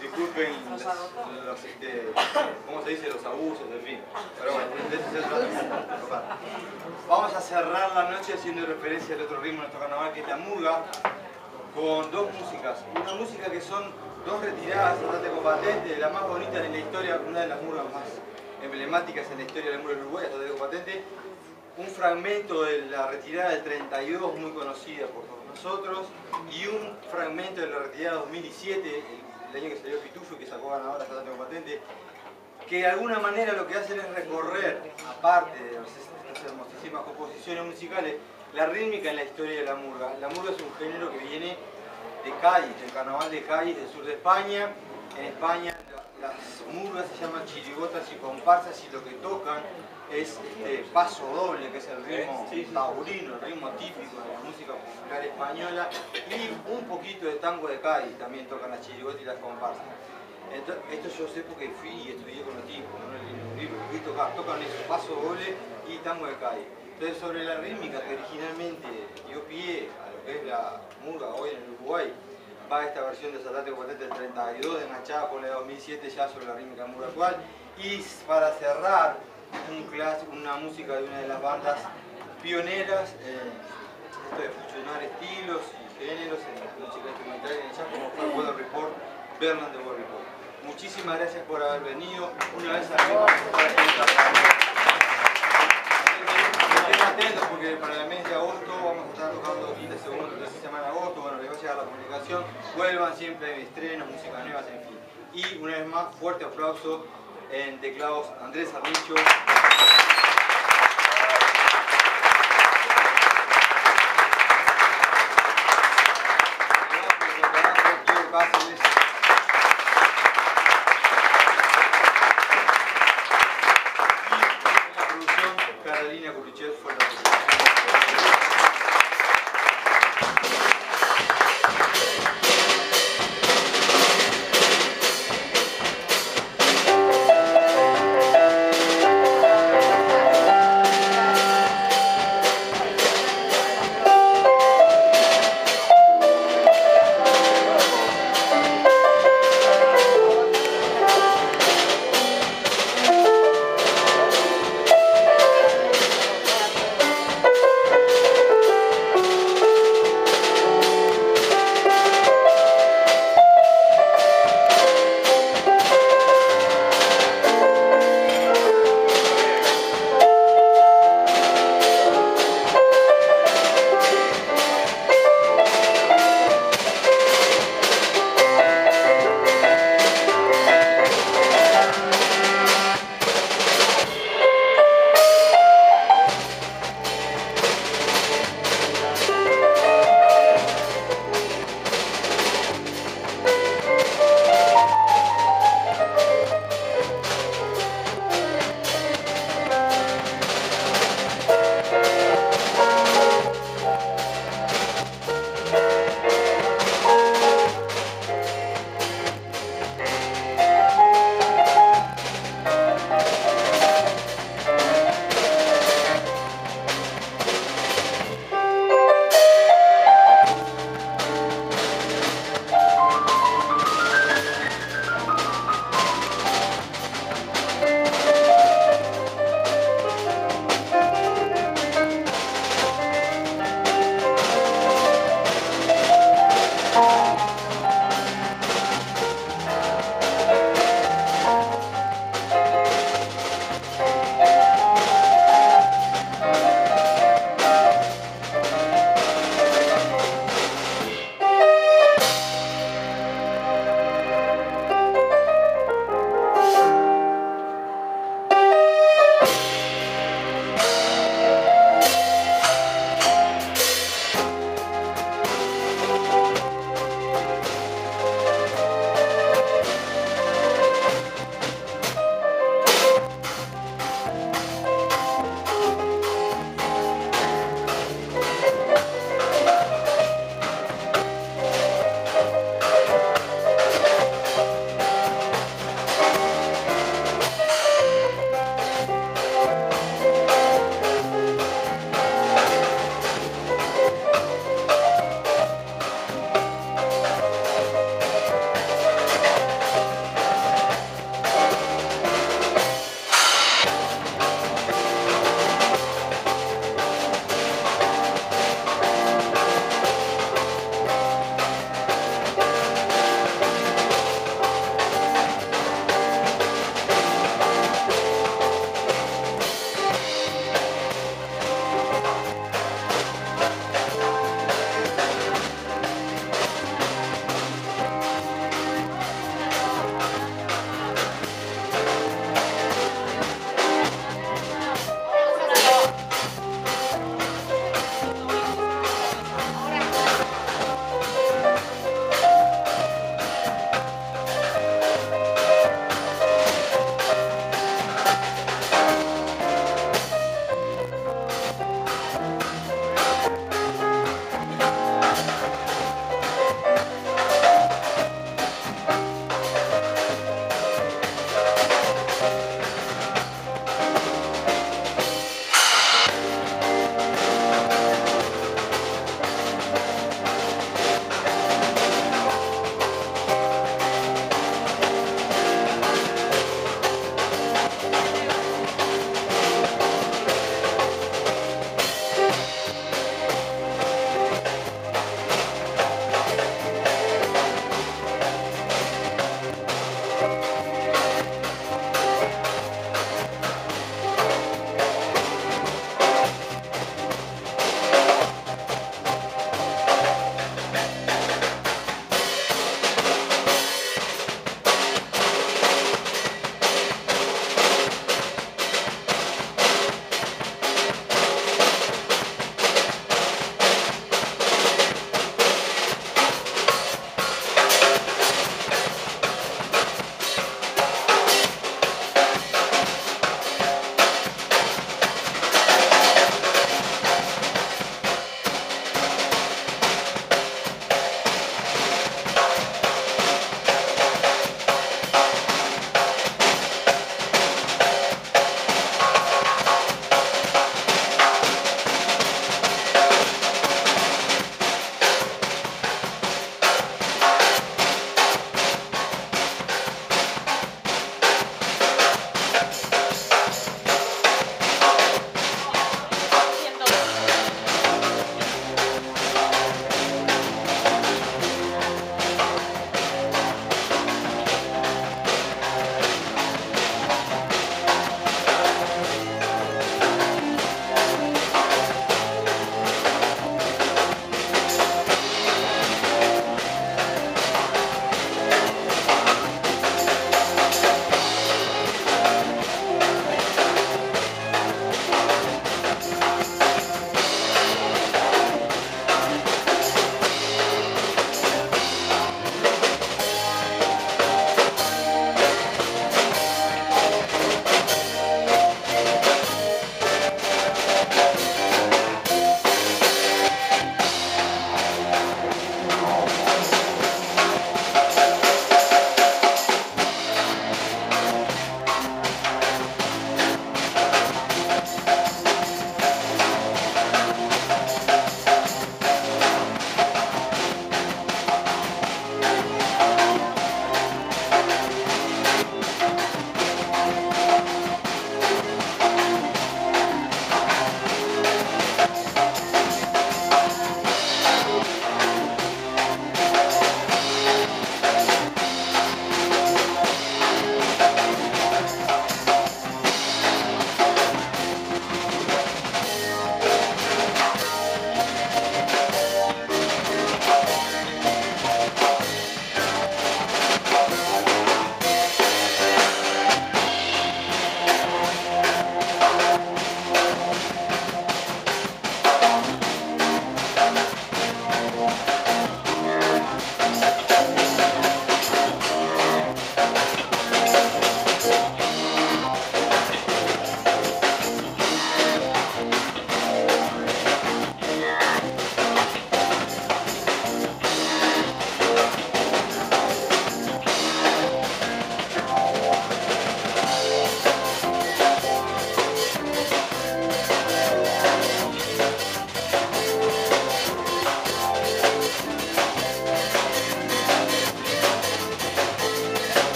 disculpen los, este, ¿cómo se dice? Los abusos, en fin. Pero bueno, de eso. Vamos a cerrar la noche haciendo referencia al otro ritmo de nuestro carnaval, que es la murga, con dos músicas. Una música que son dos retiradas bastante compatentes, la más bonita en la historia, una de las murgas más emblemáticas en la historia de la murga de Uruguay, bastante compatente. Un fragmento de la retirada del 32, muy conocida por todos nosotros, y un fragmento de la retirada 2017, el, año que salió Pitufo y que sacó ganadora bastante compatente, que de alguna manera lo que hacen es recorrer, aparte de estas hermosísimas composiciones musicales, la rítmica en la historia de la murga. La murga es un género que viene de Cádiz, del carnaval de Cádiz, del sur de España. En España las murgas se llaman chirigotas y comparsas y lo que tocan es este paso doble, que es el ritmo taurino, el ritmo típico de la música popular española, y un poquito de tango de Cádiz también tocan las chirigotas y las comparsas. esto yo sé porque fui y estudié con los tipos, ¿no? el libro, tocar, tocan eso, paso doble y tango de Cádiz. Entonces sobre la rítmica que originalmente dio pie a lo que es la murga hoy en el Uruguay, va esta versión de Saltate Cuartete del 32, enganchada con la de 2007 ya sobre la rítmica murga actual. Y para cerrar, un clásico, una música de una de las bandas pioneras, eh, esto de fusionar estilos y géneros en la música instrumental en ya como fue Weather Report, Berland de Report. Muchísimas gracias por haber venido. Una vez Estén porque para el mes de agosto vamos a estar tocando quinta, segunda, tercera semana de agosto, bueno, les va a llegar la comunicación, vuelvan siempre, estrenos, música nuevas, en fin. Y una vez más, fuerte aplauso en teclados Andrés Armicho.